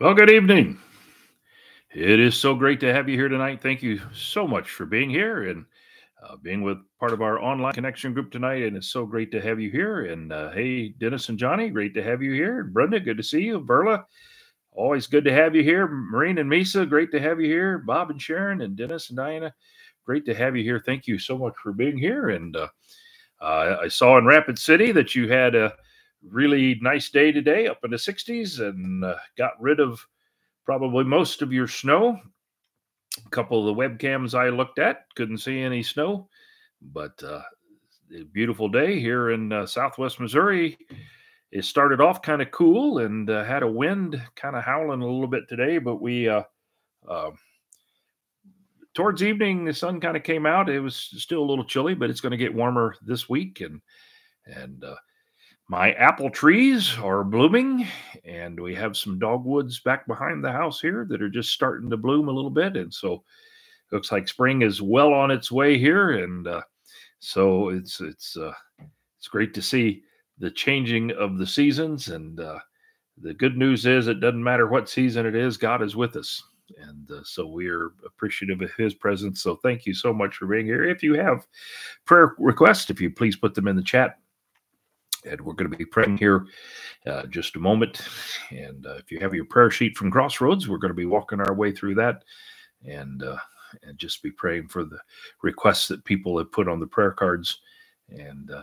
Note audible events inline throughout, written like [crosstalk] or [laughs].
Well, good evening. It is so great to have you here tonight. Thank you so much for being here and uh, being with part of our online connection group tonight. And it's so great to have you here. And uh, hey, Dennis and Johnny, great to have you here. Brenda, good to see you. Verla, always good to have you here. Marine and Misa, great to have you here. Bob and Sharon and Dennis and Diana, great to have you here. Thank you so much for being here. And uh, I saw in Rapid City that you had a really nice day today, up in the 60s, and uh, got rid of probably most of your snow. A couple of the webcams I looked at couldn't see any snow, but uh, beautiful day here in uh, southwest Missouri. It started off kind of cool and uh, had a wind kind of howling a little bit today, but we uh, um, towards evening the sun kind of came out. It was still a little chilly, but it's going to get warmer this week and and uh, my apple trees are blooming, and we have some dogwoods back behind the house here that are just starting to bloom a little bit. And so looks like spring is well on its way here. And uh, so it's it's uh, it's great to see the changing of the seasons. And uh, the good news is, it doesn't matter what season it is, God is with us. And uh, so we are appreciative of his presence. So thank you so much for being here. If you have prayer requests, if you please put them in the chat and we're going to be praying here uh, just a moment. And uh, if you have your prayer sheet from Crossroads, we're going to be walking our way through that and uh, and just be praying for the requests that people have put on the prayer cards and uh,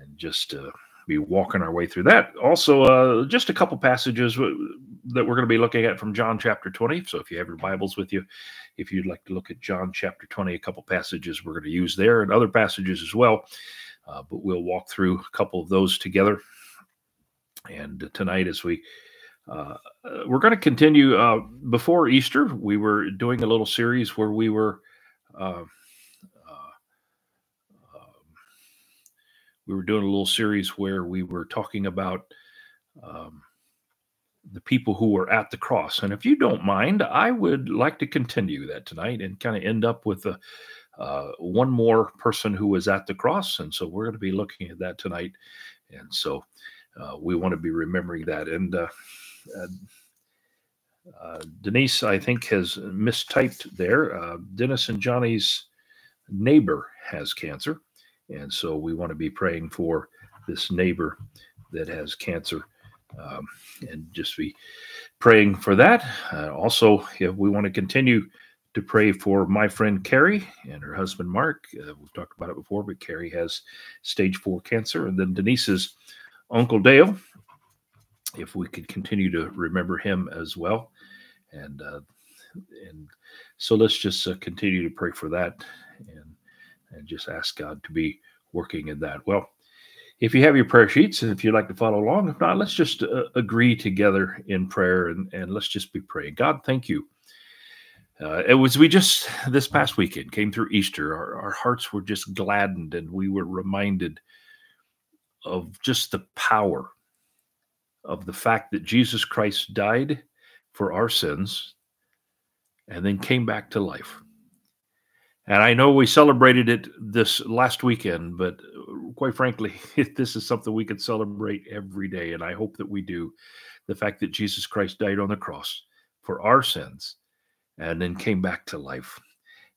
and just uh, be walking our way through that. Also, uh, just a couple passages that we're going to be looking at from John chapter 20. So if you have your Bibles with you, if you'd like to look at John chapter 20, a couple passages we're going to use there and other passages as well. Uh, but we'll walk through a couple of those together. And tonight, as we uh, we're going to continue uh, before Easter, we were doing a little series where we were uh, uh, um, we were doing a little series where we were talking about um, the people who were at the cross. And if you don't mind, I would like to continue that tonight and kind of end up with a uh, one more person who was at the cross. And so we're going to be looking at that tonight. And so uh, we want to be remembering that. And uh, uh Denise, I think, has mistyped there. Uh, Dennis and Johnny's neighbor has cancer. And so we want to be praying for this neighbor that has cancer um, and just be praying for that. Uh, also, if we want to continue to pray for my friend Carrie and her husband Mark. Uh, we've talked about it before, but Carrie has stage four cancer. And then Denise's Uncle Dale, if we could continue to remember him as well. And uh, and so let's just uh, continue to pray for that and and just ask God to be working in that. Well, if you have your prayer sheets and if you'd like to follow along, if not, let's just uh, agree together in prayer and, and let's just be praying. God, thank you uh, it was we just this past weekend came through Easter. Our, our hearts were just gladdened, and we were reminded of just the power of the fact that Jesus Christ died for our sins and then came back to life. And I know we celebrated it this last weekend, but uh, quite frankly, [laughs] this is something we could celebrate every day. And I hope that we do. The fact that Jesus Christ died on the cross for our sins and then came back to life.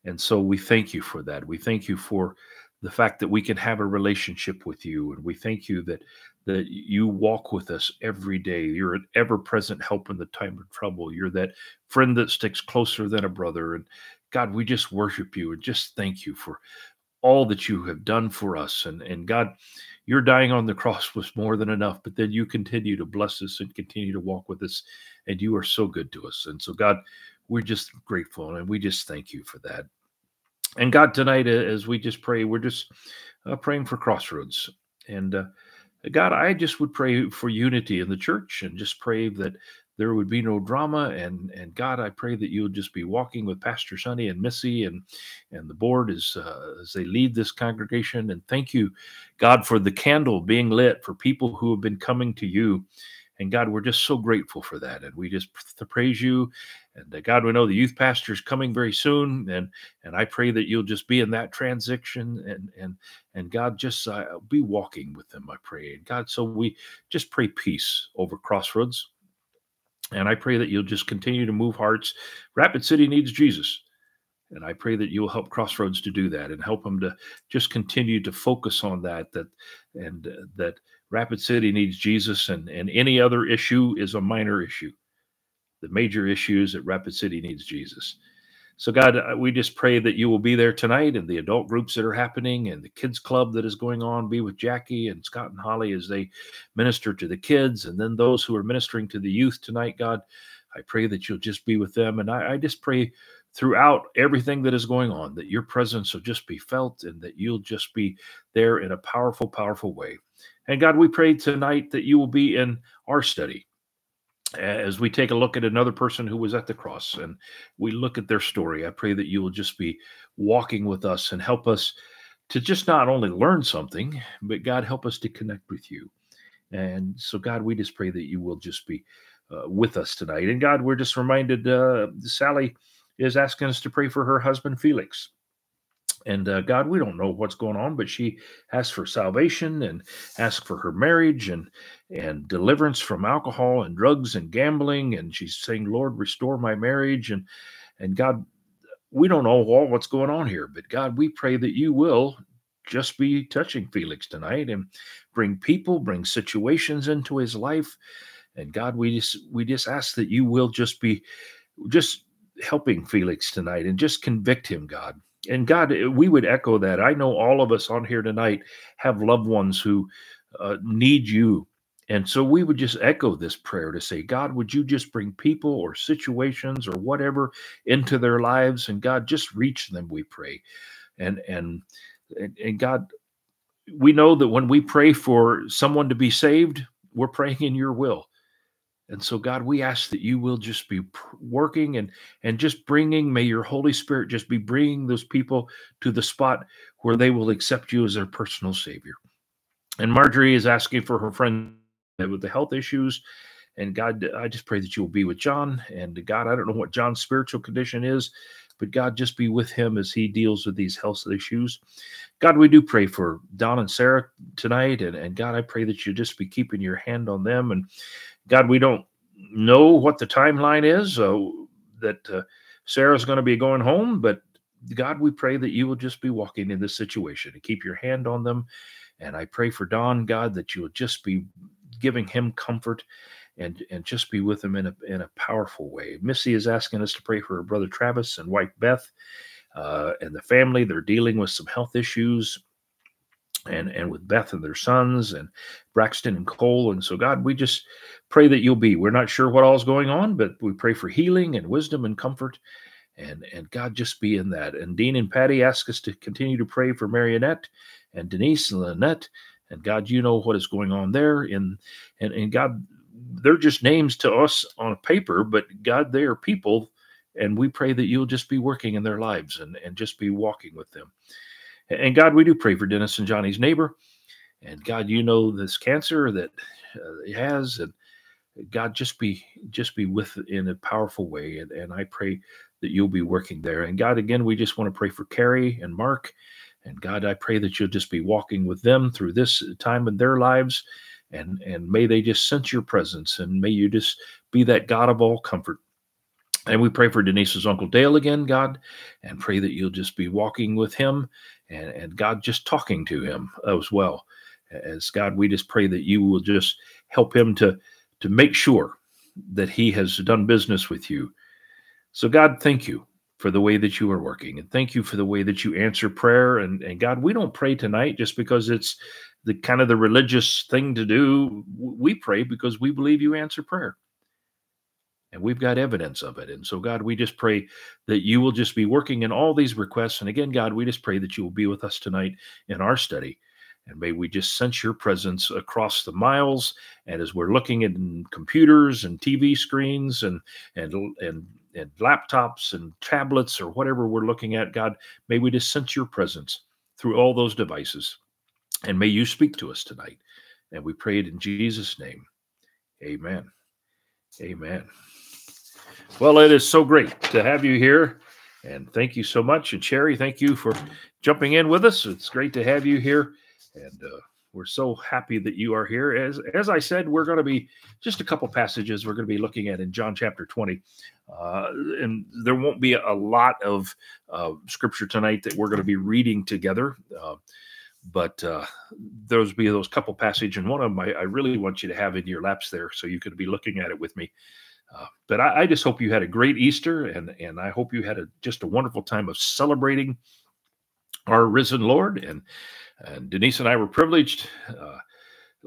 And so we thank you for that. We thank you for the fact that we can have a relationship with you. And we thank you that that you walk with us every day. You're an ever-present help in the time of trouble. You're that friend that sticks closer than a brother. And God, we just worship you and just thank you for all that you have done for us. And and God, your dying on the [laughs] cross was more than enough, but then you continue to bless us and continue to walk with us. And you are so good to us. And so, God, we're just grateful and we just thank you for that. And God, tonight, as we just pray, we're just uh, praying for Crossroads. And uh, God, I just would pray for unity in the church and just pray that there would be no drama. And and God, I pray that you'll just be walking with Pastor Sonny and Missy and and the board as uh, as they lead this congregation. And thank you, God, for the candle being lit for people who have been coming to you and God, we're just so grateful for that. And we just to praise you. And uh, God, we know the youth pastor is coming very soon. And and I pray that you'll just be in that transition and and and God just uh, be walking with them, I pray. And God, so we just pray peace over Crossroads. And I pray that you'll just continue to move hearts. Rapid City needs Jesus. And I pray that you'll help Crossroads to do that and help them to just continue to focus on that. That and uh, that Rapid City needs Jesus, and and any other issue is a minor issue. The major issue is that Rapid City needs Jesus. So, God, uh, we just pray that you will be there tonight and the adult groups that are happening and the kids club that is going on. Be with Jackie and Scott and Holly as they minister to the kids. And then those who are ministering to the youth tonight, God, I pray that you'll just be with them. And I, I just pray throughout everything that is going on that your presence will just be felt and that you'll just be there in a powerful, powerful way. And God, we pray tonight that you will be in our study as we take a look at another person who was at the cross and we look at their story, I pray that you will just be walking with us and help us to just not only learn something, but God, help us to connect with you. And so, God, we just pray that you will just be uh, with us tonight. And God, we're just reminded uh, Sally is asking us to pray for her husband, Felix. And uh, God, we don't know what's going on, but she asks for salvation and asks for her marriage and and deliverance from alcohol and drugs and gambling. And she's saying, "Lord, restore my marriage." And and God, we don't know all what's going on here, but God, we pray that you will just be touching Felix tonight and bring people, bring situations into his life. And God, we just we just ask that you will just be just helping Felix tonight and just convict him, God and God, eh, we would echo that. I know all of us on here tonight have loved ones who uh, need you. And so we would just echo this prayer to say, God, would you just bring people or situations or whatever into their lives? And God, just reach them, we pray. And, and, and God, we know that when we pray for someone to be saved, we're [laughs] praying in your will. And so, God, we ask that you will just be working and and just bringing. May your Holy Spirit just be bringing those people to the spot where they will accept you as their personal Savior. And Marjorie is asking for her friend with the health issues. And God, I just pray that you will be with John. And God, I don't know what John's spiritual condition is, but God, just be with him as he deals with these health issues. God, we do pray for Don and Sarah tonight. And, and God, I pray that you just be keeping your hand on them. And God, we don't know what the timeline is uh, that uh, Sarah's going to be going home, but God, we pray that you will just be walking in this situation and keep your hand on them. And I pray for Don, God, that you will just be giving him comfort and and just be with him in a in a powerful way. Missy is asking us to pray for her brother Travis and wife Beth uh, and the family. They're dealing with some health issues and and with Beth and their sons and Braxton and Cole. And so, God, we just pray that you'll be. We're not sure what all's going on, but we pray for healing and wisdom and comfort. And and God just be in that. And Dean and Patty ask us to continue to pray for Marionette and Denise and Lynette. And God, you know what is going on there. In and, and God, they're just names to us on a paper, but God, they are people. And we pray that you'll just be working in their lives and, and just be walking with them. And God, we do pray for Dennis and Johnny's neighbor. And God, you know this cancer that uh, he has, and God, just be just be with in a powerful way. And, and I pray that you'll be working there. And God, again, we just want to pray for Carrie and Mark. And God, I pray that you'll just be walking with them through this time in their lives. And, and may they just sense your presence and may you just be that God of all comfort and we pray for Denise's Uncle Dale again, God, and pray that you'll just be walking with him and, and God just talking to him as well. As God, we just pray that you will just help him to, to make sure that he has done business with you. So, God, thank you for the way that you are working. And thank you for the way that you answer prayer. And, and God, we don't pray tonight just because it's the kind of the religious thing to do. We pray because we believe you answer prayer and we've got evidence of it. And so, God, we just pray that you will just be working in all these requests. And again, God, we just pray that you will be with us tonight in our study. And may we just sense your presence across the miles. And as we're looking at computers and TV screens and and and and laptops and tablets or whatever we're looking at, God, may we just sense your presence through all those devices. And may you speak to us tonight. And we pray it in Jesus' name. Amen. Amen. Well, it is so great to have you here. And thank you so much. And Sherry, thank you for jumping in with us. It's great to have you here. And uh, we're so happy that you are here. As as I said, we're going to be just a couple passages we're going to be looking at in John chapter 20. Uh, and there won't be a lot of uh, scripture tonight that we're going to be reading together. Uh, but uh, there's be those couple passages, and one of them I, I, really want you to have in your laps there, so you could be looking at it with me. Uh, but I, I, just hope you had a great Easter, and and I hope you had a, just a wonderful time of celebrating our risen Lord. And and Denise and I were privileged, uh,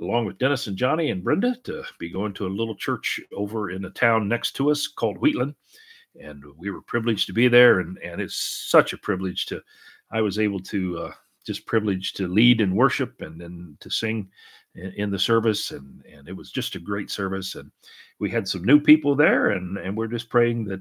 along with Dennis and Johnny and Brenda, to be going to a little church over in a town next to us called Wheatland. And we were privileged to be there, and, and it's such a privilege to. I was able to uh, just privileged to lead and worship and then to sing in, the service, and and it was just a great service. And we had some new people there, and and we're just praying that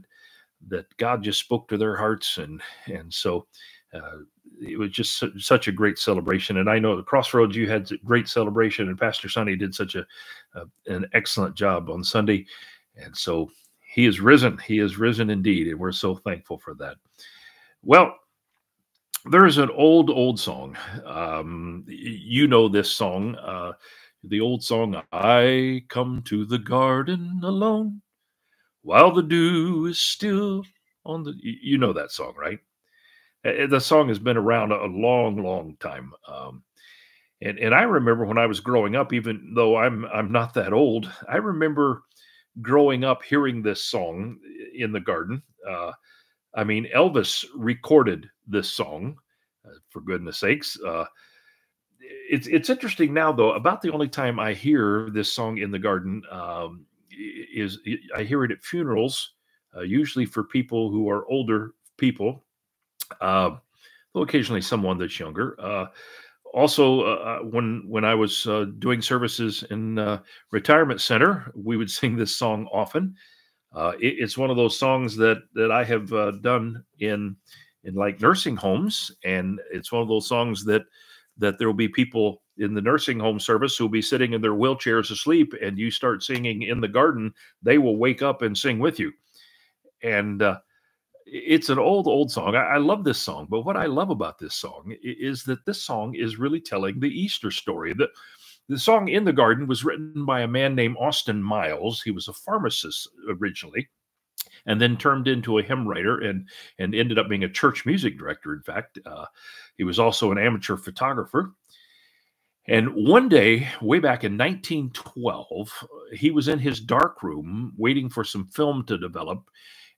that God just spoke to their hearts, and and so uh, it was just su- such a great celebration. And I know the Crossroads, you had a great celebration, and Pastor Sonny did such a, a an excellent job on Sunday. And so he is risen. He is risen indeed, and we're so thankful for that. Well, there is an old, old song. Um, you know this song, uh, the old song, I come to the garden alone while the dew is still on the. You know that song, right? the song has been around a long, long time. Um, and and I remember when I was growing up, even though I'm I'm not that old, I remember growing up hearing this song in the garden. Uh, I mean, Elvis recorded this song, uh, for goodness sakes. Uh, it's it's interesting now though. About the only time I hear this song in the garden um, is I hear it at funerals, uh, usually for people who are older people uh, though occasionally someone that's younger. Also, uh, when when I was uh, doing services in uh, retirement center, we would [laughs] sing this song often. It, it's one of those songs that that I have done in in like nursing homes, and it's one of those songs that that there will be people in the nursing home service who will be sitting in their wheelchairs asleep, and you start singing in the garden, they will wake up and sing with you, and uh, it's an old old song. I, I, love this song but what i love about this song is that this song is really telling the easter story. The, the song in the garden was written by a man named austin miles. He was a pharmacist originally and then turned into a hymn writer and and ended up being a church music director in fact. Uh, he was also an amateur photographer. And one day, way back in 1912, he was in his dark room waiting for some film to develop.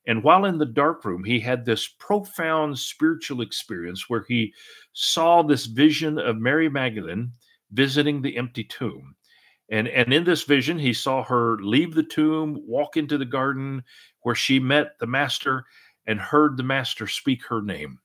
And while in the dark room, he had this profound spiritual experience where he saw this vision of Mary Magdalene visiting the empty tomb. And, and in this vision, he saw her leave the tomb, walk into the garden where she met the master and heard the master speak her name.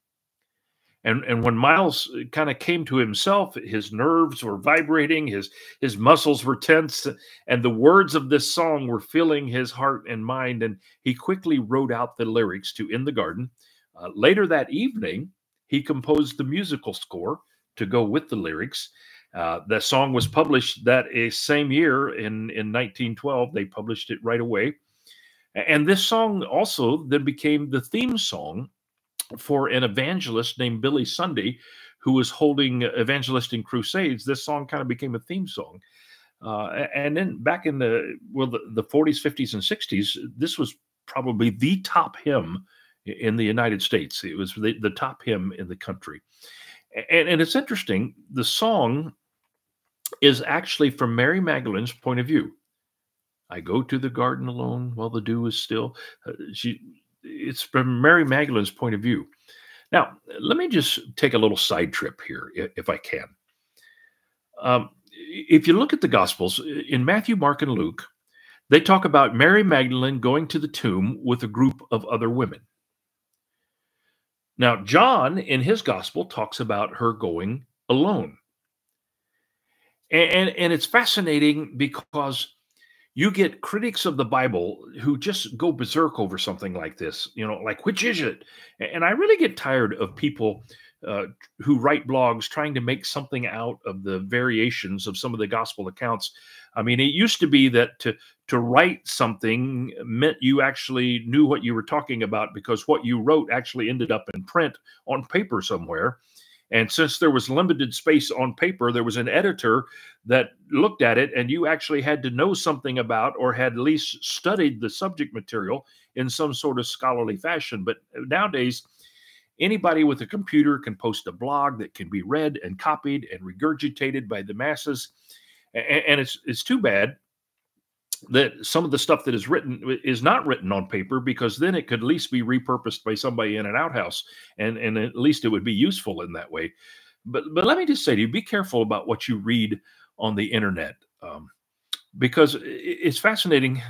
And, and when Miles uh, kind of came to himself, his nerves were vibrating, his, his muscles were tense, and the words of this song were filling his heart and mind. And he quickly wrote out the lyrics to In the Garden. Uh, later that evening, he composed the musical score to go with the lyrics. Uh, the song was published that same year in, in 1912. They published it right away. And this song also then became the theme song for an evangelist named Billy Sunday, who was holding evangelistic crusades. This song kind of became a theme song. Uh, and then back in the well, the, the 40s, 50s, and 60s, this was probably the top hymn in the United States. It was the, the top hymn in the country. And, and it's interesting, the song is actually from Mary Magdalene's point of view. I go to the garden alone while the dew is still. Uh, she it's from Mary Magdalene's point of view. Now, let me just take a little side trip here, if I can. Um, if you look at the Gospels, in Matthew, Mark, and Luke, they talk about Mary Magdalene going to the tomb with a group of other women. Now, John, in his Gospel, talks about her going alone. And, and, and it's fascinating because you get critics of the Bible who just go berserk over something like this, you know, like, which is it? And I really get tired of people uh, who write blogs trying to make something out of the variations of some of the gospel accounts. I mean, it used to be that to to write something meant you actually knew what you were talking about because what you wrote actually ended up in print on paper somewhere. And since there was limited space on paper, there was an editor that looked at it, and you actually had to know something about or had at least studied the subject material in some sort of scholarly fashion. But nowadays, anybody with a computer can post a blog that can be read and copied and regurgitated by the masses. And it's it's too bad that some of the stuff that is written is not written on paper because then it could at least be repurposed by somebody in an outhouse and and at least it would be useful in that way. But but let me just say to you be careful about what you read on the internet um, because it's fascinating.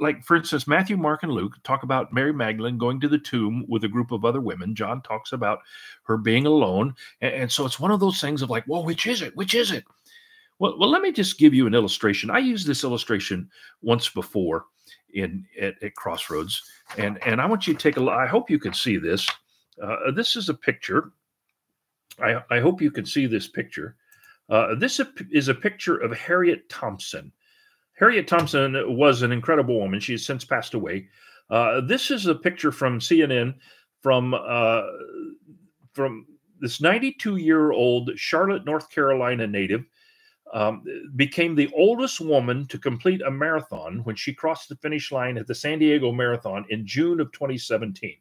Like for instance matthew mark and luke talk about mary magdalene going to the tomb with a group of other women. John talks about her being alone. And, and so it's one of those things of like well which is it? Which is it well, well, let me just give you an illustration. I used this illustration once before in at, at Crossroads, and and I want you to take a look. I hope you can see this. Uh, this is a picture. I, I hope you can see this picture. Uh, this is a picture of Harriet Thompson. Harriet Thompson was an incredible woman. She has since passed away. Uh, this is a picture from CNN from uh, from this 92 year old Charlotte, North Carolina native um, became the oldest woman to complete a marathon when she crossed the finish line at the San Diego Marathon in June of 2017.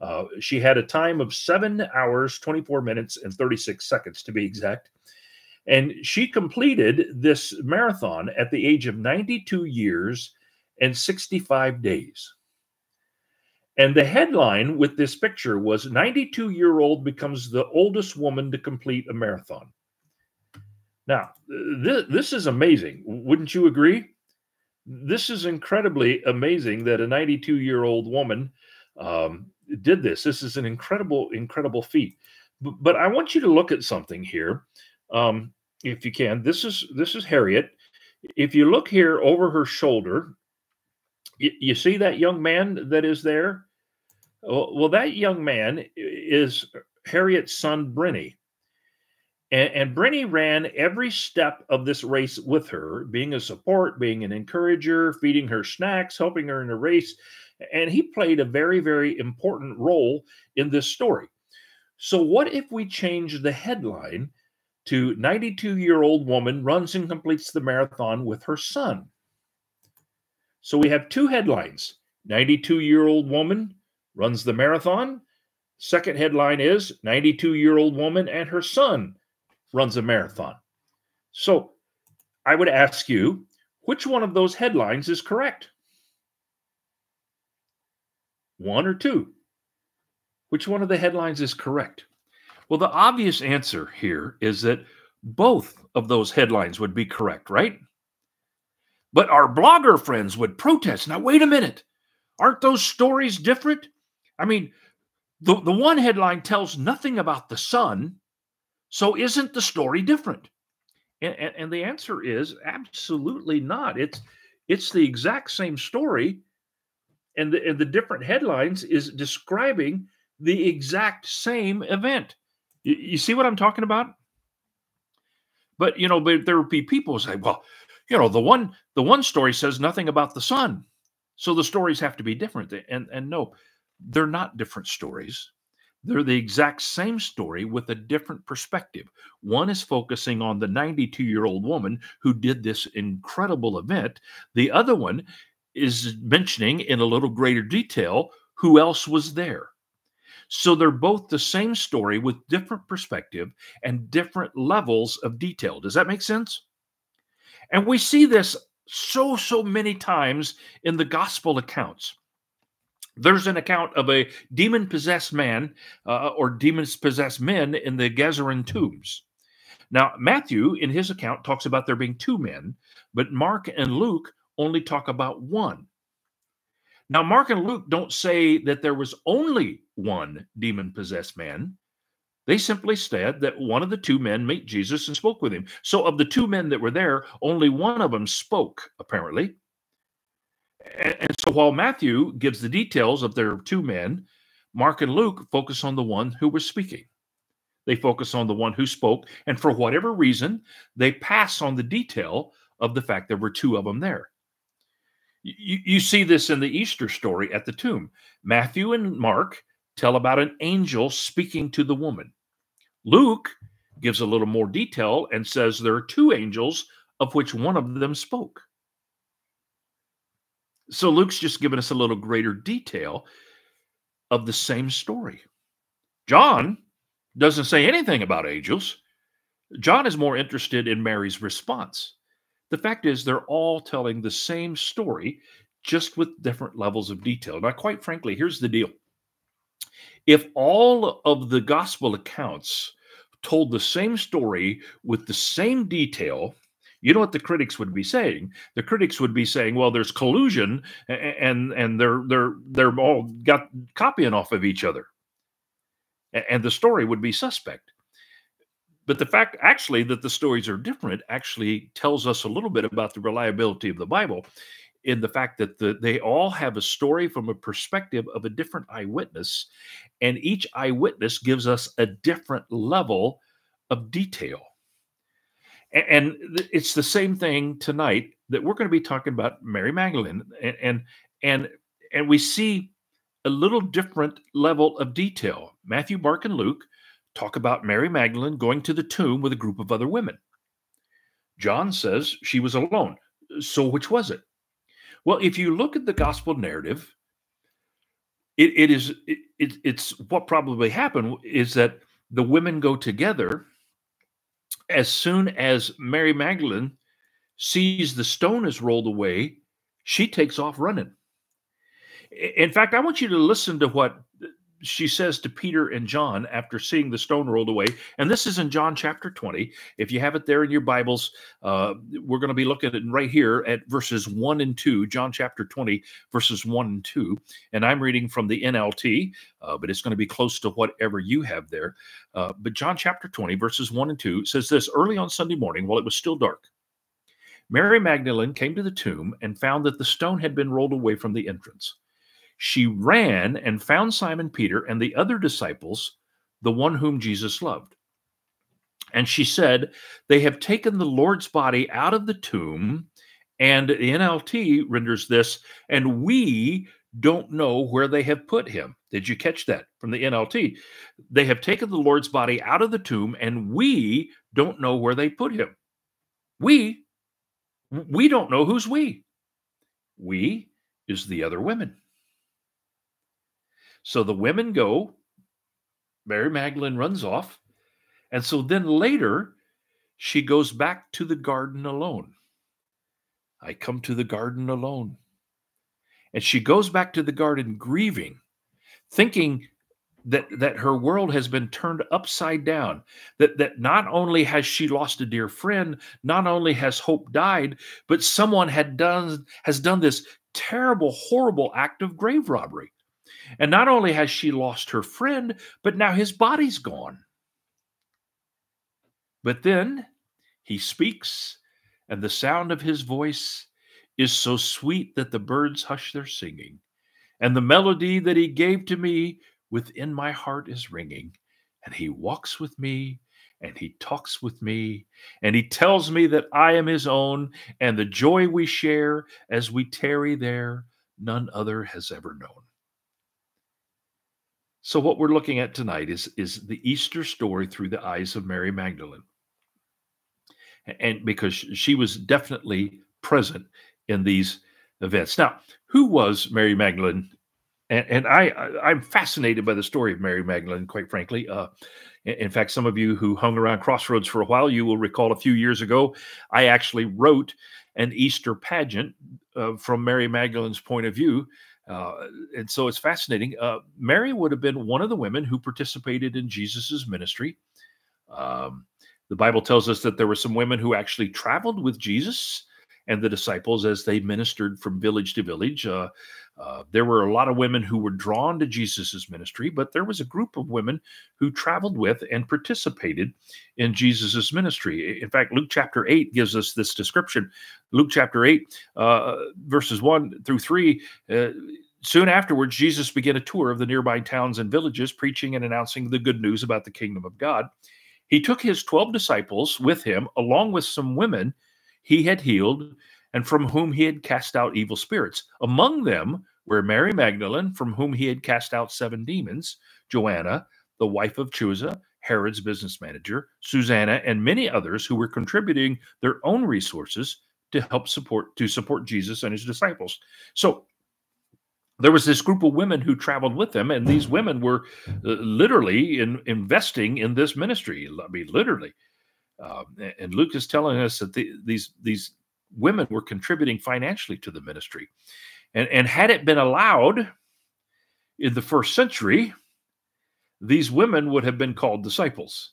Uh, she had a time of seven hours, 24 minutes, and 36 seconds to be exact. And she completed this marathon at the age of 92 years and 65 days. And the headline with this picture was 92 year old becomes the oldest woman to complete a marathon. Now, th- this is amazing. Wouldn't you agree? This is incredibly amazing that a 92 year old woman um, did this. This is an incredible, incredible feat. B- but I want you to look at something here, um, if you can. This is this is Harriet. If you look here over her shoulder, y- you see that young man that is there. Well, well, that young man is Harriet's son, Brenny. And, and ran every step of this race with her, being a support, being an encourager, feeding her snacks, helping her in the race. And he played a very, very important role in this story. So, what if we change the headline to 92 year old woman runs and completes the marathon with her son? So, we have two headlines 92 year old woman runs the marathon. Second headline is 92 year old woman and her son runs a marathon. So I would ask you, which one of those headlines is correct? One or two? Which one of the headlines is correct? Well, the obvious answer here is that both of those headlines would be correct, right? But our blogger friends would protest. Now, wait a minute. Aren't those stories different? I mean, the, the one headline tells nothing about the son, so isn't the story different? And, and, and, the answer is absolutely not. It's it's the exact same story, and the, and the different headlines is describing the exact same event. You, you see what I'm talking about? But you know, but there would be people say, well, you know, the one the one story says nothing about the sun, so the stories have to be different. And and no, they're not different stories. They're the exact same story with a different perspective. One is focusing on the 92 year old woman who did this incredible event. The other one is mentioning in a little greater detail who else was there. So they're both the same story with different perspective and different levels of detail. Does that make sense? And we see this so, so many times in the gospel accounts there's an account of a demon possessed man uh, or demons possessed men in the Gadarene tombs. Now, Matthew, in his account, talks about there being two men, but Mark and Luke only talk about one. Now, Mark and Luke don't say that there was only one demon possessed man. They simply said that one of the two men met Jesus and spoke with him. So, of the two men that were there, only one of them spoke, apparently. And, so while Matthew gives the details of their two men, Mark and Luke focus on the one who was speaking. They focus on the one who spoke, and for whatever reason, they pass on the detail of the fact there were two of them there. You, you see this in the Easter story at the tomb. Matthew and Mark tell about an angel speaking to the woman. Luke gives a little more detail and says there are two angels, of which one of them spoke. So Luke's just given us a little greater detail of the same story. John doesn't say anything about angels. John is more interested in Mary's response. The fact is, they're all telling the same story, just with different levels of detail. Now, quite frankly, here's the deal if all of the gospel accounts told the same story with the same detail, you know what the critics would be saying? The critics would be saying, "Well, there's collusion, and and they're they're they're all got copying off of each other," and the story would be suspect. But the fact, actually, that the stories are different actually tells us a little bit about the reliability of the Bible, in the fact that the, they all have a story from a perspective of a different eyewitness, and each eyewitness gives us a different level of detail. And it's the same thing tonight that we're going to be talking about Mary Magdalene, and and and, and we see a little different level of detail. Matthew, Mark, and Luke talk about Mary Magdalene going to the tomb with a group of other women. John says she was alone. So which was it? Well, if you look at the gospel narrative, it, it is it, it, it's what probably happened is that the women go together as soon as Mary Magdalene sees the stone is rolled away, she takes off running. In fact, I want you to listen to what she says to Peter and John after seeing the stone rolled away. And this is in John chapter 20. If you have it there in your Bibles, uh, we're going to be looking at right here at verses 1 and 2, John chapter 20, verses 1 and 2. And I'm reading from the NLT, uh, but it's going to be close to whatever you have there. Uh, but John chapter 20, verses 1 and 2 says this early on Sunday morning while it was still dark. Mary Magdalene came to the tomb and found that the stone had been rolled away from the entrance she ran and found Simon Peter and the other disciples, the one whom Jesus loved. And she said, They have taken the Lord's body out of the tomb. And the NLT renders this, and we don't know where they have put him. Did you catch that from the NLT? They have taken the Lord's body out of the tomb, and we don't know where they put him. We, we don't know who's we. We is the other women. So the women go, Mary Magdalene runs off. And so then later, she goes back to the garden alone. I come to the garden alone. And she goes back to the garden grieving, thinking that that her world has been turned upside down that that not only has she lost a dear friend not only has hope died but someone had done has done this terrible horrible act of grave robbery and not only has she lost her friend, but now his body's gone. But then he speaks, and the sound of his voice is so sweet that the birds hush their singing. And the melody that he gave to me within my heart is ringing. And he walks with me, and he talks with me, and he tells me that I am his own, and the joy we share as we tarry there, none other has ever known. So what we're looking at tonight is is the Easter story through the eyes of Mary Magdalene. And because she was definitely present in these events. Now, who was Mary Magdalene? And, and I, I am fascinated by the story of Mary Magdalene, quite frankly. Uh, in fact, some of you who hung around Crossroads for a while, you will recall a few years ago, I actually wrote an Easter pageant uh, from Mary Magdalene's point of view uh, and so it's fascinating. Uh, Mary would have been one of the women who participated in Jesus's ministry. Um, the Bible tells us that there were some women who actually traveled with Jesus and the disciples as they ministered from village to village. Uh, uh, there were a lot of women who were drawn to Jesus's ministry, but there was a group of women who traveled with and participated in Jesus's ministry. In fact, Luke chapter 8 gives us this description. Luke chapter 8, uh, verses 1 through 3. Uh, soon afterwards, Jesus began a tour of the nearby towns and villages, preaching and announcing the good news about the kingdom of God. He took his 12 disciples with him, along with some women he had healed and from whom he had cast out evil spirits. Among them were Mary Magdalene, from whom he had cast out seven demons, Joanna, the wife of Chuza, Herod's business manager, Susanna, and many others who were contributing their own resources to help support to support Jesus and his disciples. So there was this group of women who traveled with them, and these women were uh, literally in, investing in this ministry. I mean, literally. Um, and Luke is telling us that the, these these women were contributing financially to the ministry, and and had it been allowed in the first century, these women would have been called disciples.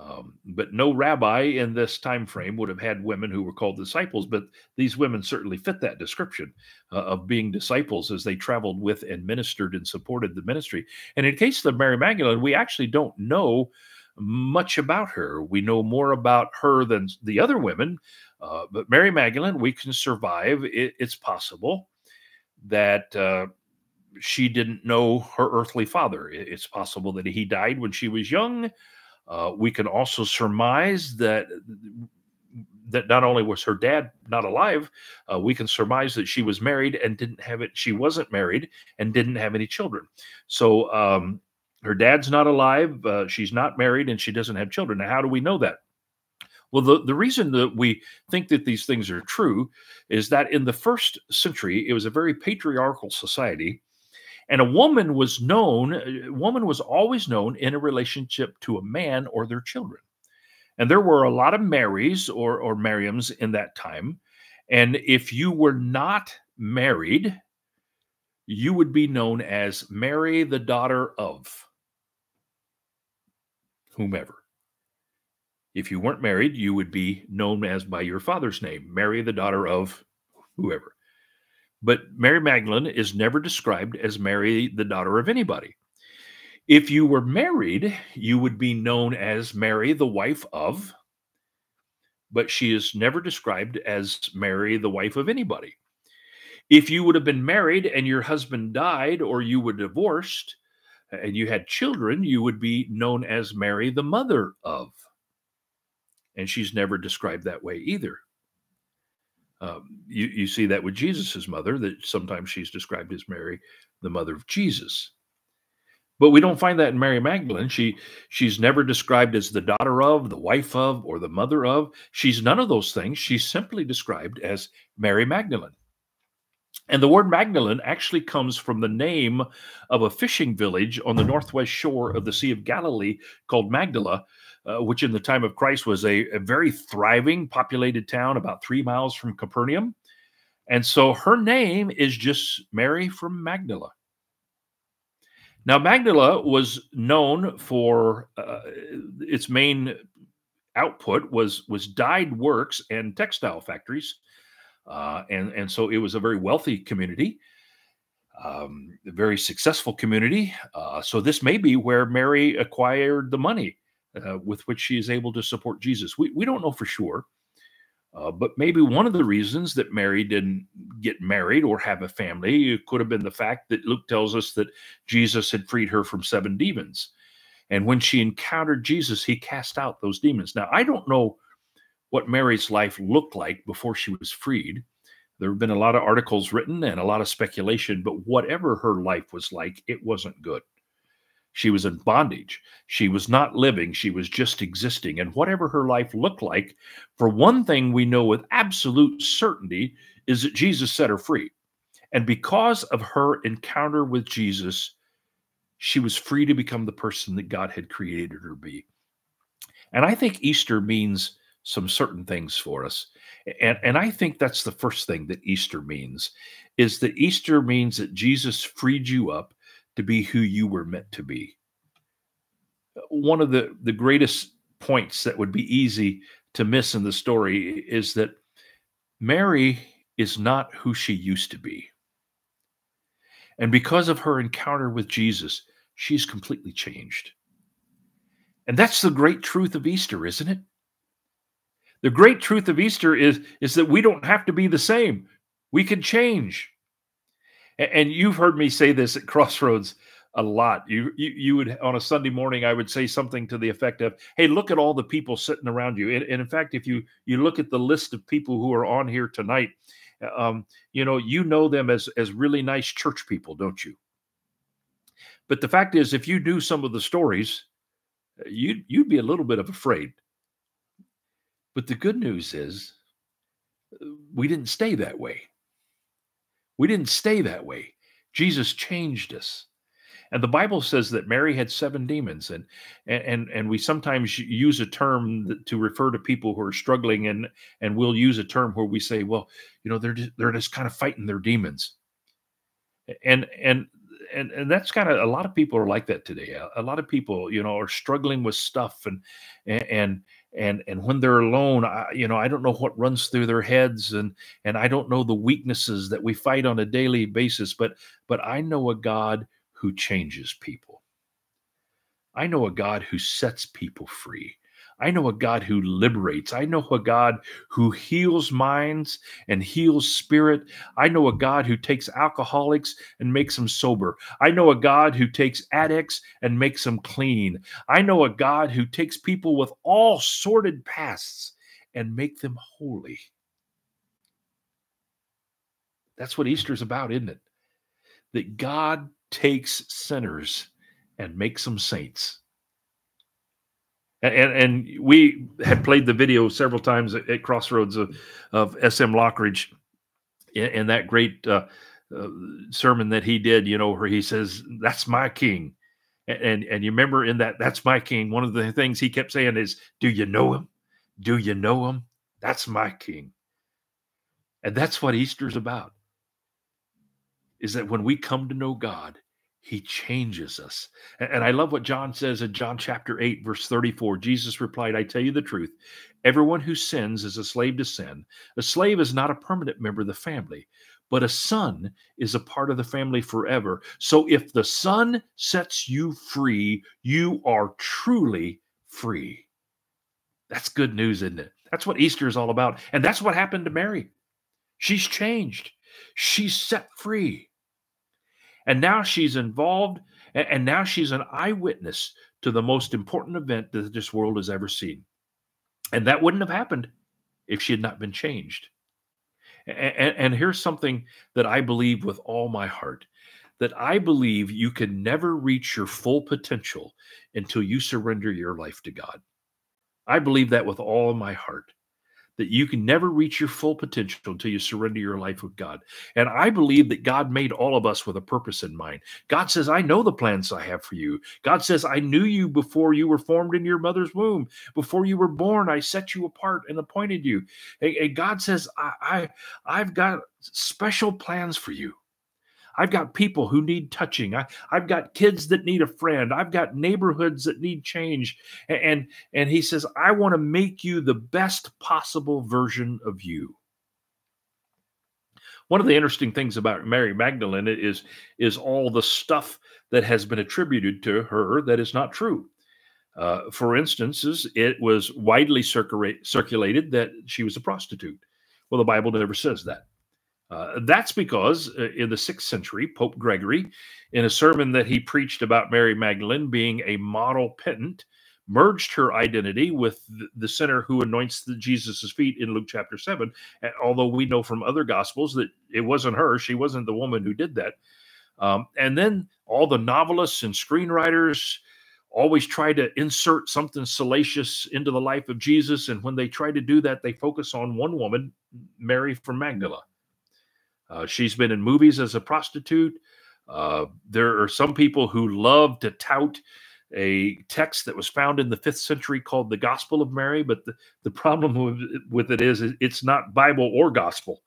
Um, but no rabbi in this time frame would have had women who were called disciples. But these women certainly fit that description uh, of being disciples as they traveled with and ministered and supported the ministry. And in case of Mary Magdalene, we actually don't know much about her. We know more about her than the other women. Uh, but Mary Magdalene, we can survive. It, it's possible that uh, she didn't know her earthly father. It's possible that he died when she was young. Uh, we can also surmise that that not only was her dad not alive, uh, we can surmise that she was married and didn't have it. She wasn't married and didn't have any children. So um, her dad's not alive. Uh, she's not married and she doesn't have children. Now, how do we know that? Well, the, the reason that we think that these things are true is that in the first century, it was a very patriarchal society and a woman was known, a woman was always known in a relationship to a man or their children. And there were a lot of Marys or, or Miriams in that time. And if you were not married, you would be known as Mary, the daughter of whomever. If you weren't married, you would be known as by your father's name, Mary, the daughter of whoever. But Mary Magdalene is never described as Mary, the daughter of anybody. If you were married, you would be known as Mary, the wife of, but she is never described as Mary, the wife of anybody. If you would have been married and your husband died or you were divorced and you had children, you would be known as Mary, the mother of. And she's never described that way either. Um, you, you see that with Jesus's mother, that sometimes she's described as Mary, the mother of Jesus. But we don't find that in Mary Magdalene. She she's never described as the daughter of, the wife of, or the mother of. She's none of those things. She's simply described as Mary Magdalene. And the word Magdalene actually comes from the name of a fishing village on the northwest shore of the Sea of Galilee called Magdala, uh, which in the time of Christ was a, a very thriving, populated town about three miles from Capernaum. And so her name is just Mary from Magdala. Now, Magdala was known for uh, its main output was was dyed works and textile factories, uh, and and so it was a very wealthy community, um, a very successful community. Uh, so this may be where Mary acquired the money uh, with which she is able to support Jesus. We, we don't know for sure, uh, but maybe one of the reasons that Mary didn't get married or have a family could have been the fact that Luke tells us that Jesus had freed her from seven demons. And when she encountered Jesus, he cast out those demons. Now, I don't know what Mary's life looked like before she was freed. There have been a lot of articles written and a lot of speculation, but whatever her life was like, it wasn't good. She was in bondage. She was not living. She was just existing. And whatever her life looked like, for one thing we know with absolute certainty is that Jesus set her free. And because of her encounter with Jesus, she was free to become the person that God had created her to be. And I think Easter means some certain things for us. And, and I think that's the first thing that Easter means is that Easter means that Jesus freed you up to be who you were meant to be. One of the, the greatest points that would be easy to miss in the story is that Mary is not who she used to be. And because of her encounter with Jesus, she's completely changed. And that's the great truth of Easter, isn't it? The great truth of Easter is, is that we don't have to be the same. We can change and you've heard me say this at Crossroads a lot. You, you, you would on a Sunday morning, I would say something to the effect of, "Hey, look at all the people sitting around you." And, and in fact, if you you look at the list of people who are on here tonight, um, you know you know them as as really nice church people, don't you? But the fact is, if you knew some of the stories, you'd you'd be a little bit of afraid. But the good news is we didn't stay that way. We didn't stay that way. Jesus changed us. And the Bible says that Mary had seven demons, and and and we sometimes use a term to refer to people who are struggling, and and we'll use a term where we say, well, you know, they're just, they're just kind of fighting their demons, and and and and that's kind of a lot of people are like that today. A, a, lot of people, you know, are struggling with stuff, and and and and when they're alone I, you know i don't know what runs through their heads and and i don't know the weaknesses that we fight on a daily basis but but i know a god who changes people. I know a god who sets people free I know a God who liberates. I know a God who heals minds and heals spirit. I know a God who takes alcoholics and makes them sober. I know a God who takes addicts and makes them clean. I know a God who takes people with all sordid pasts and make them holy. That's what Easter's about, isn't it? That God takes sinners and makes them saints and, and we had played the video several times at, at Crossroads of, of SM Lockridge in, in that great uh, uh, sermon that he did, you know, where he says, That's my king. And, and, and you remember in that, That's my king, one of the things he kept saying is, Do you know him? Do you know him? That's my king. And that's what Easter's about. Is that when we come to know God, he changes us. And I love what John says in John chapter 8, verse 34. Jesus replied, I tell you the truth. Everyone who sins is a slave to sin. A slave is not a permanent member of the family, but a son is a part of the family forever. So if the son sets you free, you are truly free. That's good news, isn't it? That's what Easter is all about. And that's what happened to Mary. She's changed, she's set free. And now she's involved, and now she's an eyewitness to the most important event that this world has ever seen. And that wouldn't have happened if she had not been changed. And, and, here's something that I believe with all my heart that I believe you can never reach your full potential until you surrender your life to God. I believe that with all my heart that you can never reach your full potential until you surrender your life with God. And I believe that God made all of us with a purpose in mind. God says, I know the plans I have for you. God says, I knew you before you were formed in your mother's womb. Before you were born, I set you apart and appointed you. And, God says, I, I I've got special plans for you. I've got people who need touching. I, have got kids that need a friend. I've got neighborhoods that need change. And, and, and he says, I want to make you the best possible version of you. One of the interesting things about Mary Magdalene is, is all the stuff that has been attributed to her that is not true. Uh, for instances, it was widely circulated that she was a prostitute. Well, the Bible never says that. Uh, that's because uh, in the sixth century, Pope Gregory, in a sermon that he preached about Mary Magdalene being a model penitent, merged her identity with the, the sinner who anoints Jesus' feet in Luke chapter 7. And although we know from other gospels that it wasn't her, she wasn't the woman who did that. Um, and then all the novelists and screenwriters always try to insert something salacious into the life of Jesus. And when they try to do that, they focus on one woman, Mary from Magdala. Uh, she's been in movies as a prostitute. Uh, there are some people who love to tout a text that was found in the fifth century called the Gospel of Mary, but the, the problem with, it is it's not Bible or gospel.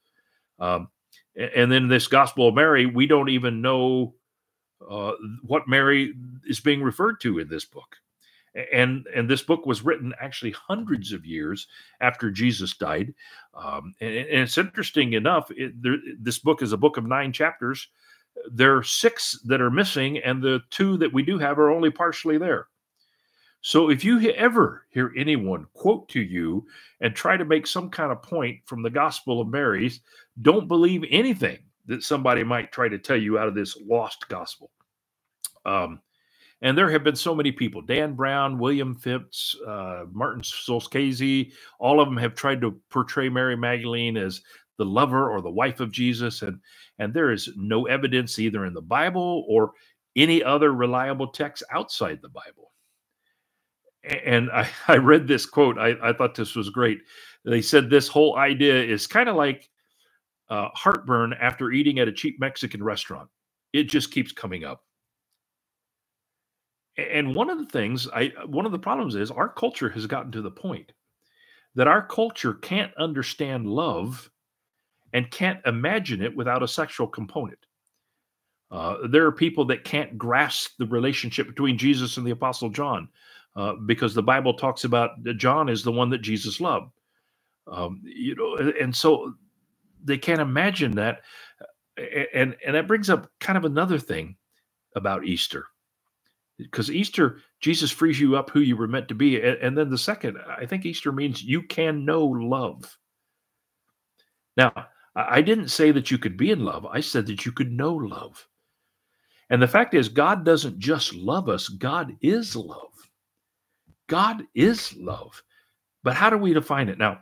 Um, and then this Gospel of Mary, we don't even know uh, what Mary is being referred to in this book and and this book was written actually hundreds of years after Jesus died. Um, and, and, it's interesting enough. It, there, this book is a book of nine chapters. There are six that are missing, and the two that we do have are only partially there. So if you ever hear anyone quote to you and try to make some kind of point from the Gospel of Mary's, don't believe anything that somebody might try to tell you out of this lost gospel. Um, and there have been so many people Dan Brown, William Phipps, uh, Martin Scorsese, all of them have tried to portray Mary Magdalene as the lover or the wife of Jesus. And, and there is no evidence either in the Bible or any other reliable text outside the Bible. And I, [laughs] I read this quote. I, I thought this was great. They said this whole idea is kind of like uh, heartburn after eating at a cheap Mexican restaurant. It just keeps coming up. And one of the things I one of the problems is our culture has gotten to the point that our culture can't understand love and can't imagine it without a sexual component. Uh, there are people that can't grasp the relationship between Jesus and the Apostle John uh, because the Bible talks about John is the one that Jesus loved. Um, you know, and so they can't imagine that. And and that brings up kind of another thing about Easter because Easter, Jesus frees you up who you were meant to be. And, and, then the second, I think Easter means you can know love. Now, I didn't say that you could be in love, I said that you could know love. And the fact is, God doesn't just love us, God is love. God is love. But how do we define it? Now,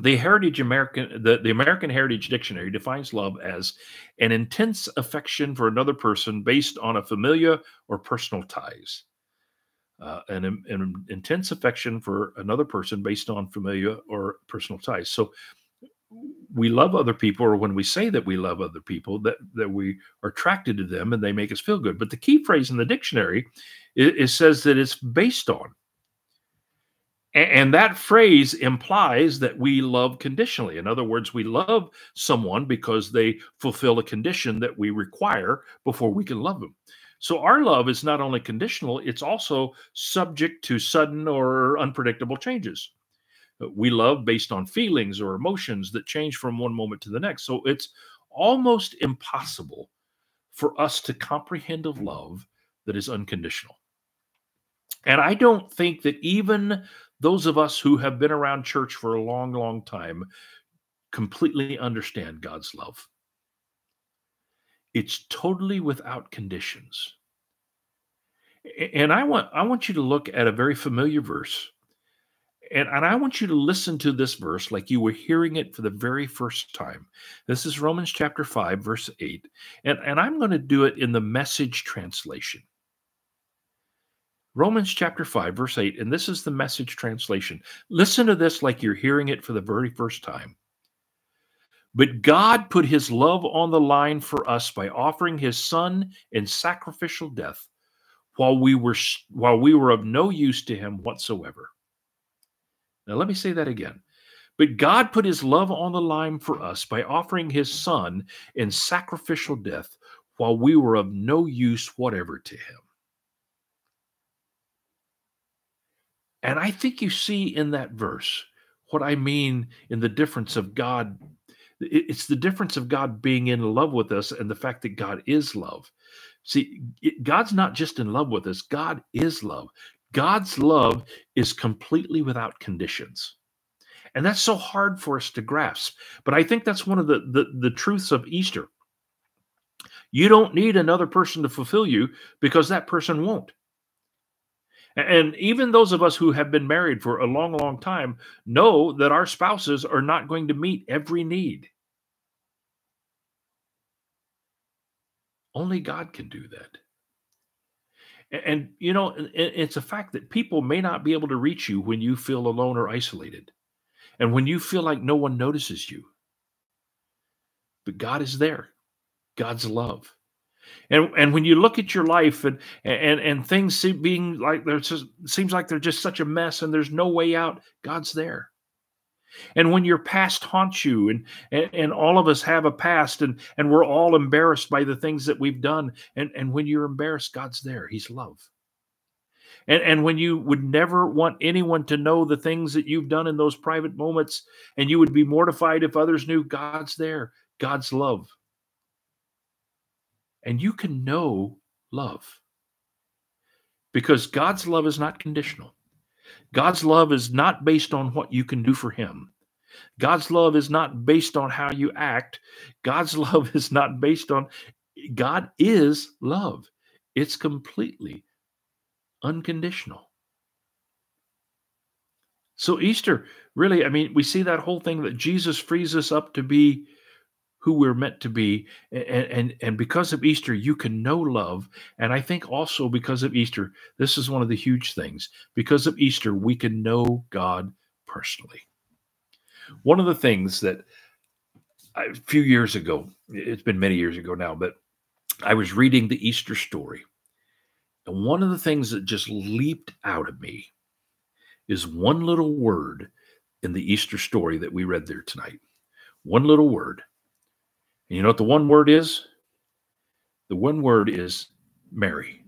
the Heritage American, the, the American Heritage Dictionary defines love as an intense affection for another person based on a familiar or personal ties. Uh, an, an intense affection for another person based on familiar or personal ties. So we love other people, or when we say that we love other people, that, that we are attracted to them and they make us feel good. But the key phrase in the dictionary it says that it's based on. And that phrase implies that we love conditionally. In other words, we love someone because they fulfill a condition that we require before we can love them. So our love is not only conditional, it's also subject to sudden or unpredictable changes. We love based on feelings or emotions that change from one moment to the next. So it's almost impossible for us to comprehend a love that is unconditional. And I don't think that even those of us who have been around church for a long, long time completely understand God's love. It's totally without conditions. And I want I want you to look at a very familiar verse. And, and I want you to listen to this verse like you were hearing it for the very first time. This is Romans chapter 5, verse 8. And, and I'm going to do it in the message translation. Romans chapter 5, verse 8, and this is the message translation. Listen to this like you're hearing it for the very first time. But God put his love on the line for us by offering his son in sacrificial death while we were while we were of no use to him whatsoever. Now let me say that again. But God put his love on the line for us by offering his son in sacrificial death while we were of no use whatever to him. And I think you see in that verse what I mean in the difference of God. It's the difference of God being in love with us and the fact that God is love. See, God's not just in love with us, God is love. God's love is completely without conditions. And that's so hard for us to grasp. But I think that's one of the, the, the truths of Easter. You don't need another person to fulfill you because that person won't. And even those of us who have been married for a long, long time know that our spouses are not going to meet every need. Only God can do that. And, you know, it's a fact that people may not be able to reach you when you feel alone or isolated, and when you feel like no one notices you. But God is there, God's love. And and when you look at your life and and and things seem being like there's just seems like they're just such a mess and there's no way out, God's there. And when your past haunts you, and, and, and all of us have a past, and, and we're all embarrassed by the things that we've done. And, and when you're embarrassed, God's there. He's love. And, and when you would never want anyone to know the things that you've done in those private moments, and you would be mortified if others knew, God's there. God's love and you can know love because God's love is not conditional. God's love is not based on what you can do for Him. God's love is not based on how you act. God's [laughs] love is not based on, God is love. It's completely unconditional. So, Easter, really, I mean, we see that whole thing that Jesus frees us up to be who we're meant to be and, and and because of easter you can know love. And i think also because of easter this is one of the huge things. Because of easter we can know god personally. One of the things that a few years ago it's been many years ago now but i was reading the easter story. And one of the things that just leaped out of me is one little word in the easter story that we read there tonight. One little word and you know what the one word is? The one word is Mary.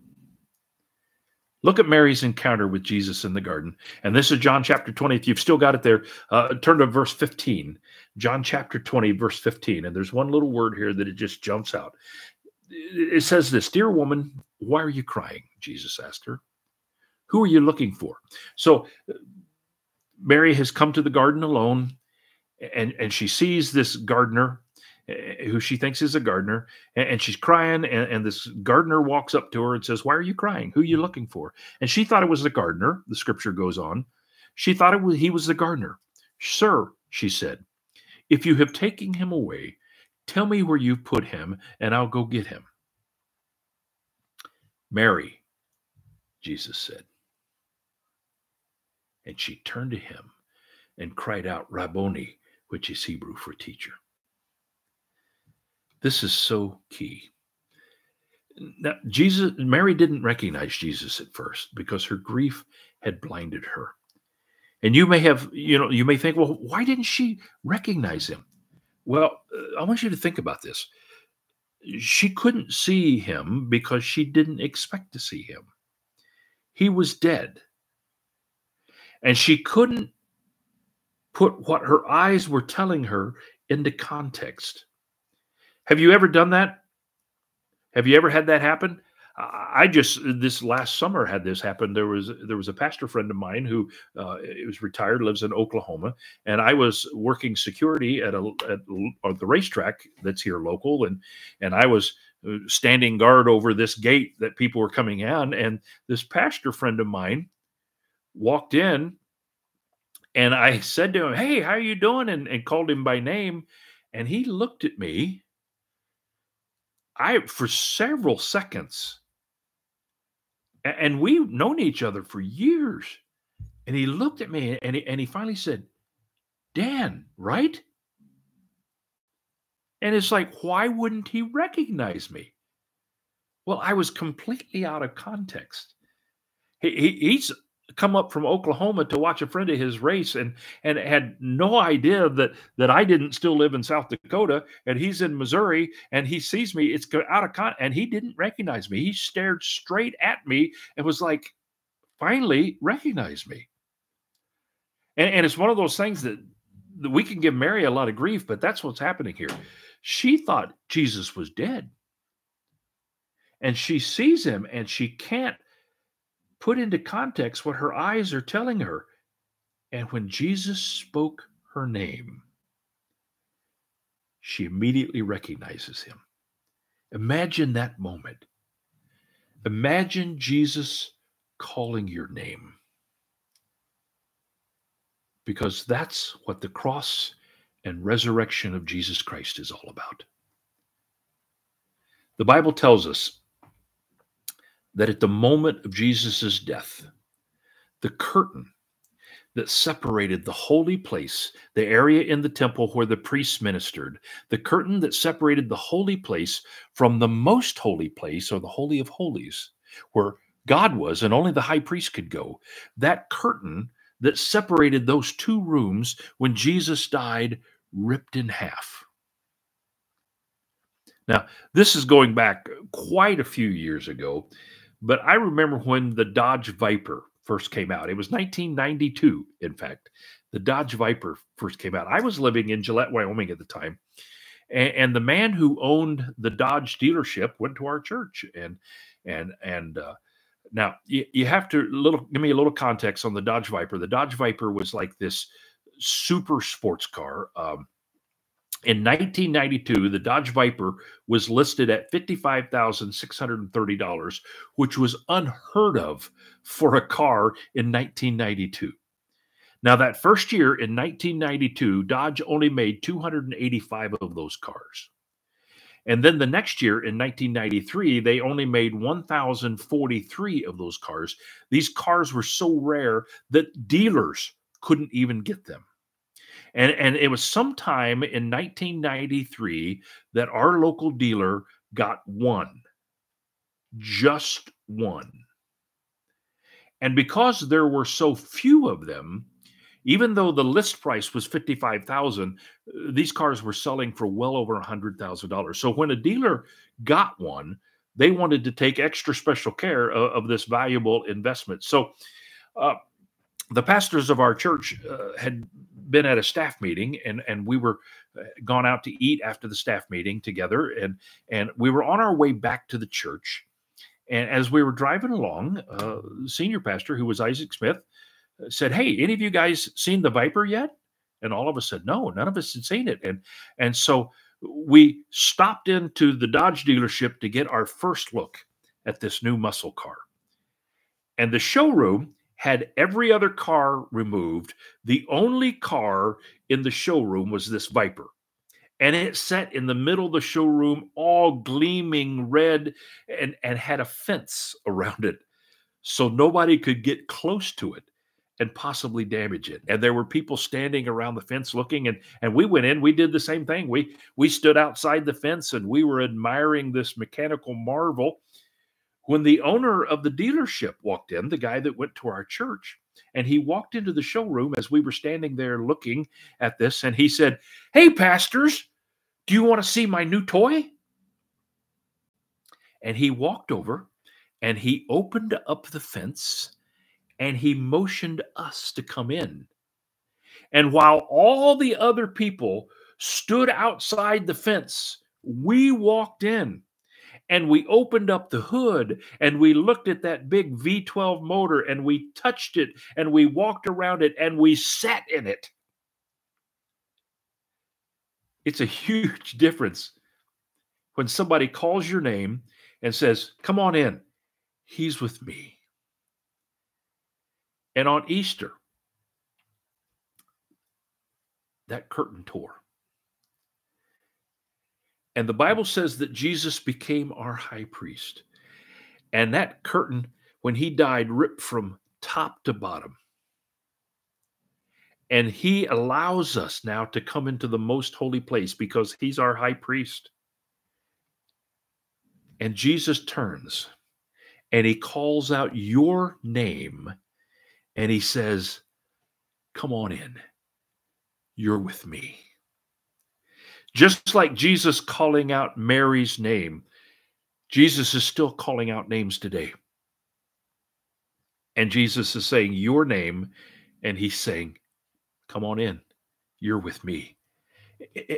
Look at Mary's encounter with Jesus in the garden. And this is John chapter 20. If you've still got it there, uh, turn to verse 15. John chapter 20, verse 15. And there's one little word here that it just jumps out. It says this Dear woman, why are you crying? Jesus asked her. Who are you looking for? So Mary has come to the garden alone and, and she sees this gardener Eh, who she thinks is a gardener, and, she's crying. And, and, this gardener walks up to her and says, "Why are you crying? Who are you mm-hmm. looking for?" And she thought it was the gardener. The scripture goes on. She thought it was he was the gardener. Sir, she said, if you have taken him away, tell me where you've put him, and I'll go get him. Mary, Jesus said. And she turned to him and cried out, Rabboni, which is Hebrew for teacher. This is so key. Now, Jesus, Mary didn't recognize Jesus at first because her grief had blinded her. And you may have, you know, you may think, well, why didn't she recognize him? Well, uh, I want you to think about this. She couldn't see him because she didn't expect to see him. He was dead. And she couldn't put what her eyes were telling her into context. Have you ever done that? Have you ever had that happen? I just this last summer had this happen. There was there was a pastor friend of mine who uh, was retired, lives in Oklahoma, and I was working security at a at, at the racetrack that's here local, and and I was uh, standing guard over this gate that people were coming in, and this pastor friend of mine walked in, and I said to him, "Hey, how are you doing?" and, and called him by name, and he looked at me I for several seconds, and we've known each other for years. And he looked at me and he, and he finally said, Dan, right? And it's like, why wouldn't he recognize me? Well, I was completely out of context. He, he, he's come up from Oklahoma to watch a friend of his race and and had no idea that that I didn't still live in South Dakota and he's in Missouri and he sees me it's out of con and he didn't recognize me. He stared straight at me and was like finally recognized me. And, and it's one of those things that, that we can give Mary a lot of grief but that's what's happening here. She thought Jesus was dead. And she sees him and she can't put into context what her eyes are telling her. And when Jesus spoke her name, she immediately recognizes him. Imagine that moment. Imagine Jesus calling your name. Because that's what the cross and resurrection of Jesus Christ is all about. The Bible tells us that at the moment of Jesus' death, the curtain that separated the holy place, the area in the temple where the priests ministered, the curtain that separated the holy place from the most holy place or the Holy of Holies, where God was and only the high priest could go, that curtain that separated those two rooms when Jesus died ripped in half. Now, this is going back quite a few years ago. But I remember when the Dodge Viper first came out. It was 1992, in fact. The Dodge Viper first came out. I was living in Gillette, Wyoming at the time. And, and the man who owned the Dodge dealership went to our church. And, and, and, uh, now you, you have to little give me a little context on the Dodge Viper. The Dodge Viper was like this super sports car. Um, in 1992, the Dodge Viper was listed at $55,630, which was unheard of for a car in 1992. Now, that first year in 1992, Dodge only made 285 of those cars. And then the next year in 1993, they only made 1,043 of those cars. These cars were so rare that dealers couldn't even get them. And, and it was sometime in 1993 that our local dealer got one, just one. And because there were so few of them, even though the list price was 55,000, these cars were selling for well over $100,000. So when a dealer got one, they wanted to take extra special care of, of this valuable investment. So uh, the pastors of our church uh, had been at a staff meeting and and we were uh, gone out to eat after the staff meeting together and and we were on our way back to the church. And as we were driving along uh, senior pastor who was isaac smith uh, said hey any of you guys seen the viper yet? And all of us said no none of us had seen it. And and so we stopped into the dodge dealership to get our first look at this new muscle car. And the showroom had every other car removed. The only car in the showroom was this Viper. And it sat in the middle of the showroom, all gleaming red, and, and had a fence around it. So nobody could get close to it and possibly damage it. And there were people standing around the fence looking, and, and we went in, we did the same thing. We we stood outside the fence and we were admiring this mechanical marvel when the owner of the dealership walked in, the guy that went to our church, and he walked into the showroom as we were standing there looking at this, and he said, Hey, pastors, do you want to see my new toy? And he walked over and he opened up the fence and he motioned us to come in. And while all the other people stood outside the fence, we walked in and we opened up the hood and we looked at that big V12 motor and we touched it and we walked around it and we sat in it. It's a huge [laughs] difference when somebody calls your name and says, Come on in, he's with me. And on Easter, that curtain tore. And the Bible says that Jesus became our high priest. And that curtain, when he died, ripped from top to bottom. And he allows us now to come into the most holy place because he's our high priest. And Jesus turns and he calls out your name and he says, Come on in. You're with me. Just like Jesus calling out Mary's name, Jesus is still calling out names today. And Jesus is saying your name, and he's saying, Come on in. You're with me.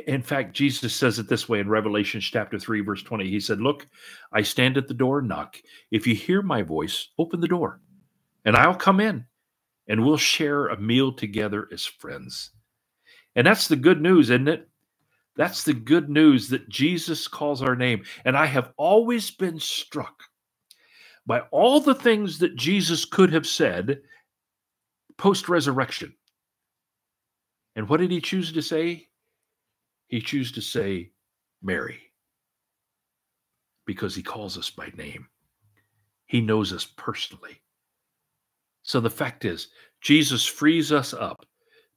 In fact, Jesus says it this way in Revelation chapter 3, verse 20. He said, Look, I stand at the door and knock. If you hear my voice, open the door, and I'll come in, and we'll share a meal together as friends. And that's the good news, isn't it? That's the good news that Jesus calls our name. And I have always been struck by all the things that Jesus could have said post resurrection. And what did he choose to say? He chose to say, Mary, because he calls us by name. He knows us personally. So the fact is, Jesus frees us up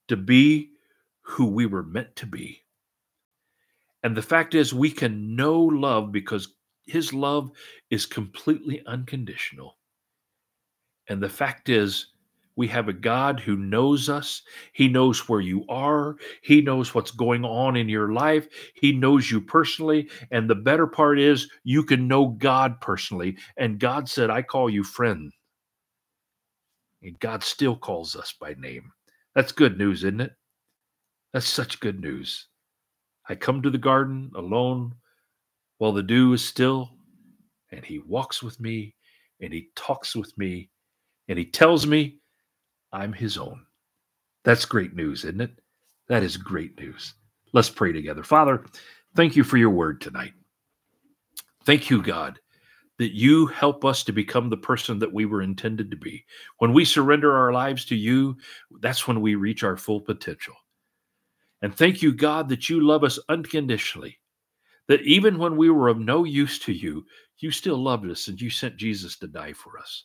to be who we were meant to be and the fact is, we can know love because his love is completely unconditional. And the fact is, we have a God who knows us. He knows where you are. He knows what's going on in your life. He knows you personally. And the better part is, you can know God personally. And God said, I call you friend. And God still calls us by name. That's good news, isn't it? That's such good news. I come to the garden alone while the dew is still, and he walks with me, and he talks with me, and he tells me I'm his own. That's great news, isn't it? That is great news. Let's pray together. Father, thank you for your word tonight. Thank you, God, that you help us to become the person that we were intended to be. When we surrender our lives to you, that's when we reach our full potential. And thank you, God, that you love us unconditionally, that even when we were of no use to you, you still loved us and you sent Jesus to die for us.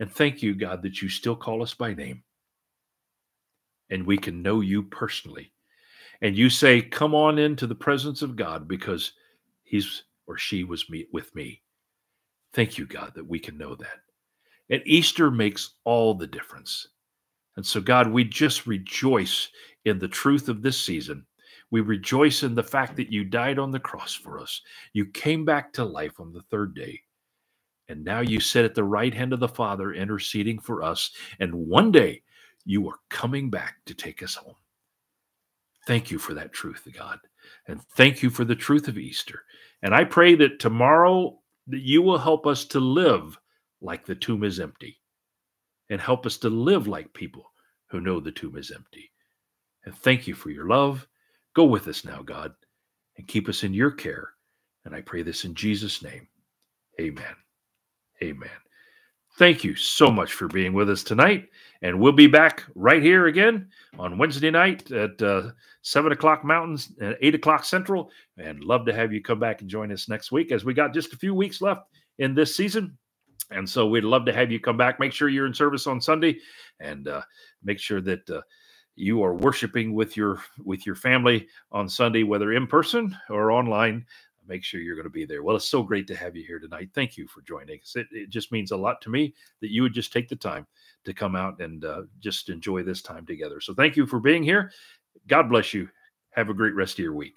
And thank you, God, that you still call us by name and we can know you personally. And you say, Come on into the presence of God because he's or she was me, with me. Thank you, God, that we can know that. And Easter makes all the difference. And so, God, we just rejoice in the truth of this season. We rejoice in the fact that you died on the cross for us. You came back to life on the third day. And now you sit at the right hand of the Father, interceding for us. And one day you are coming back to take us home. Thank you for that truth, God. And thank you for the truth of Easter. And I pray that tomorrow that you will help us to live like the tomb is empty and help us to live like people who know the tomb is empty. And thank you for your love. Go with us now, God, and keep us in your care. And I pray this in Jesus' name. Amen. Amen. Thank you so much for being with us tonight. And we'll be back right here again on Wednesday night at uh, 7 o'clock Mountains and 8 o'clock Central. And love to have you come back and join us next week as we got just a few weeks left in this season. And so we'd love to have you come back. Make sure you're in service on Sunday and uh, make sure that uh, you are worshiping with your with your family on Sunday, whether in person or online make sure you're going to be there. Well, it's so great to have you here tonight. Thank you for joining us. It, it just means a lot to me that you would just take the time to come out and uh, just enjoy this time together. So thank you for being here. God bless you. Have a great rest of your week.